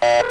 Uh...